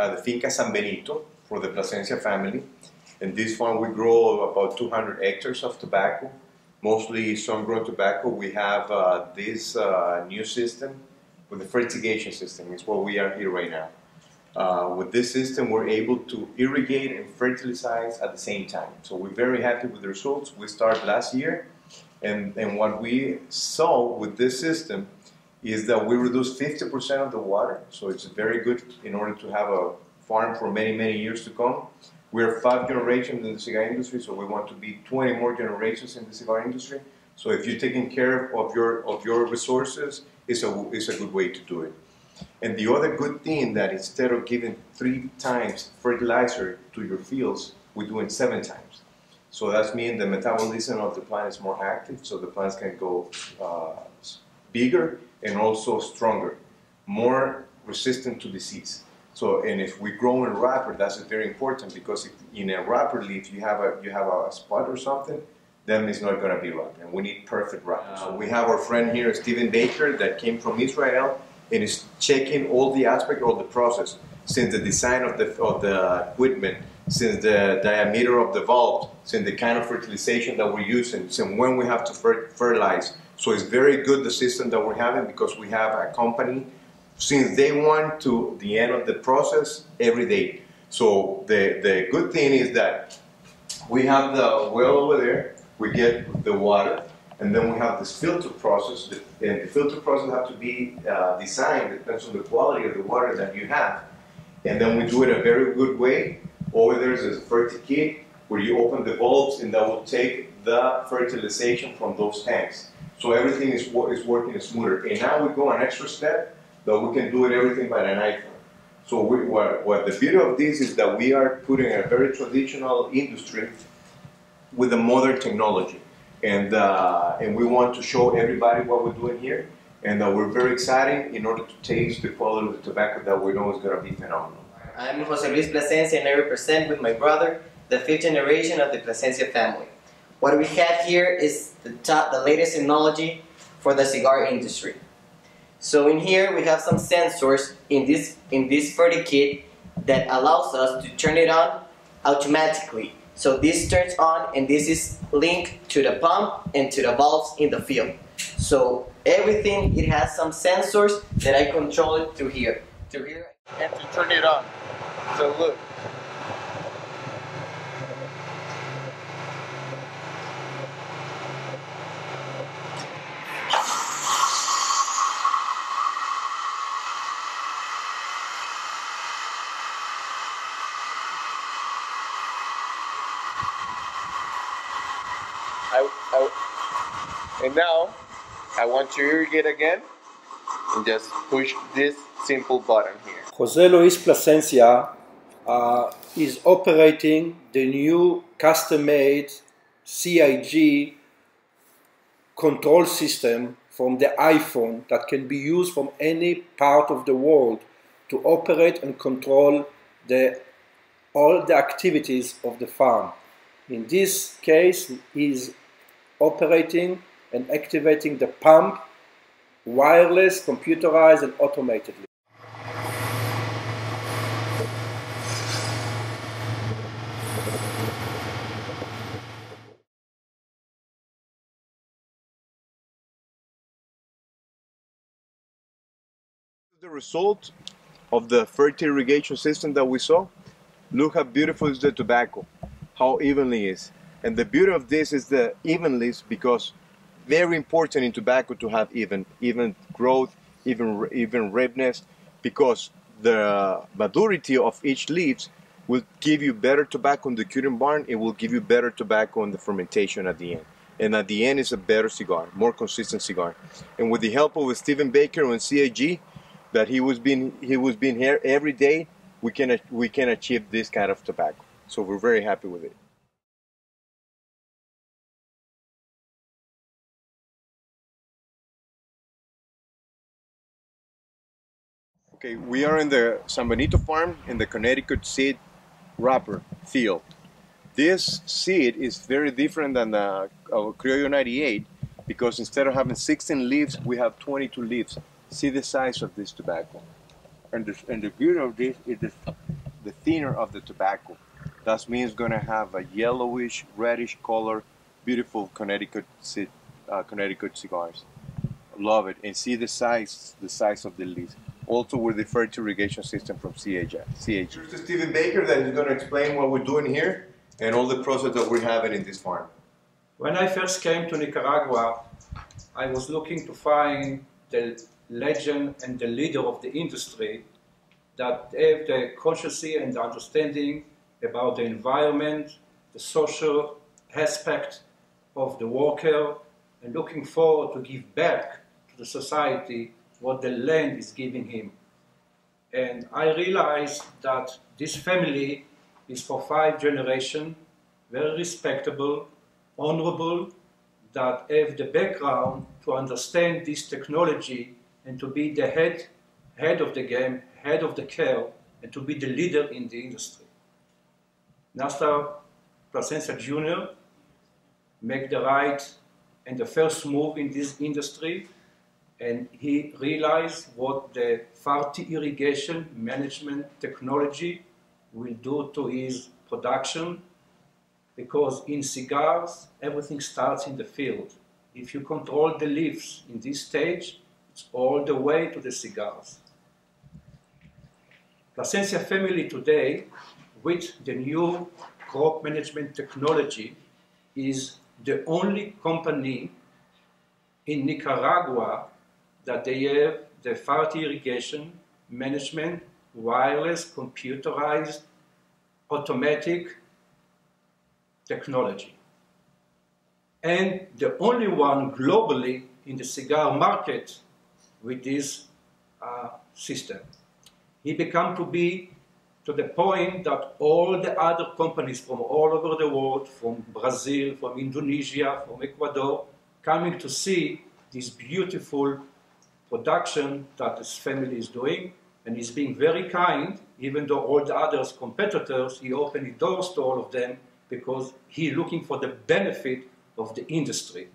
uh, the Finca San Benito for the Plasencia family. In this farm, we grow about 200 hectares of tobacco, mostly sun-grown tobacco. We have uh, this uh, new system with the fertigation system. It's what we are here right now. Uh, with this system, we're able to irrigate and fertilize at the same time. So we're very happy with the results. We started last year, and, and what we saw with this system is that we reduce 50% of the water. So it's very good in order to have a farm for many, many years to come. We're five generations in the cigar industry, so we want to be 20 more generations in the cigar industry. So if you're taking care of your of your resources, it's a it's a good way to do it. And the other good thing that instead of giving three times fertilizer to your fields, we're doing seven times. So that means the metabolism of the plant is more active, so the plants can go uh, bigger and also stronger, more resistant to disease. So, and if we grow in wrapper, that's very important because if in a wrapper leaf you have a you have a spot or something, then it's not going to be wrapper. And we need perfect wrapper. So we have our friend here, Steven Baker, that came from Israel and is checking all the aspect of the process, since the design of the of the equipment, since the diameter of the valve, since the kind of fertilization that we're using, since when we have to fer fertilize. So it's very good the system that we're having because we have a company since day one to the end of the process every day. So the, the good thing is that we have the well over there, we get the water, and then we have this filter process, and the filter process has to be uh, designed, depends on the quality of the water that you have. And then we do it a very good way. Over there is a fertility kit where you open the valves and that will take the fertilization from those tanks. So everything is, is working smoother. And now we go an extra step that we can do it everything by an iPhone. So we, what, what the beauty of this is that we are putting a very traditional industry with a modern technology. And, uh, and we want to show everybody what we're doing here. And uh, we're very excited in order to taste the quality of the tobacco that we know is going to be phenomenal. I'm Jose Luis Plasencia and I represent with my brother the fifth generation of the Plasencia family. What we have here is the, top, the latest technology for the cigar industry. So in here we have some sensors in this in this ferti kit that allows us to turn it on automatically. So this turns on and this is linked to the pump and to the valves in the field. So everything it has some sensors that I control it through here. Through here and to turn it on. So look, and now I want to irrigate again and just push this simple button here. Jose Luis Plasencia uh, is operating the new custom-made CIG control system from the iPhone that can be used from any part of the world to operate and control the, all the activities of the farm. In this case, he's operating and activating the pump wireless, computerized, and automatedly. The result of the fertirrigation system that we saw, look how beautiful is the tobacco, how evenly is. And the beauty of this is the evenly because very important in tobacco to have even even growth, even even ripeness, because the maturity of each leaves will give you better tobacco in the curing barn. It will give you better tobacco in the fermentation at the end. And at the end is a better cigar, more consistent cigar. And with the help of Steven Baker and CIG, that he was being he was being here every day, we can we can achieve this kind of tobacco. So we're very happy with it. Okay, we are in the San Benito farm in the Connecticut seed wrapper field. This seed is very different than the uh, Criollo 98 because instead of having 16 leaves, we have 22 leaves. See the size of this tobacco. And the, and the beauty of this is the the thinner of the tobacco. That means it's going to have a yellowish, reddish color, beautiful Connecticut uh, Connecticut cigars. Love it, and see the size, the size of the leaves. Also with the fertilization irrigation system from CH. CH. Here's Steven Baker that is going to explain what we're doing here and all the process that we're having in this farm. When I first came to Nicaragua, I was looking to find the legend and the leader of the industry that have the consciousness and the understanding about the environment, the social aspect of the worker, and looking forward to give back to the society what the land is giving him. And I realized that this family is for five generations, very respectable, honorable, that have the background to understand this technology and to be the head, head of the game, head of the care, and to be the leader in the industry. Nestor Plasencia Jr. make the right and the first move in this industry, and he realized what the fertirrigation management technology will do to his production because in cigars, everything starts in the field. If you control the leaves in this stage, it's all the way to the cigars. Plasencia family today, with the new crop management technology, is the only company in Nicaragua that they have the fertirrigation management, wireless, computerized, automatic technology. And the only one globally in the cigar market with this uh, system. He became to be to the point that all the other companies from all over the world, from Brazil, from Indonesia, from Ecuador, coming to see this beautiful production that his family is doing. And he's being very kind, even though all the other competitors, he opened the doors to all of them because he's looking for the benefit of the industry.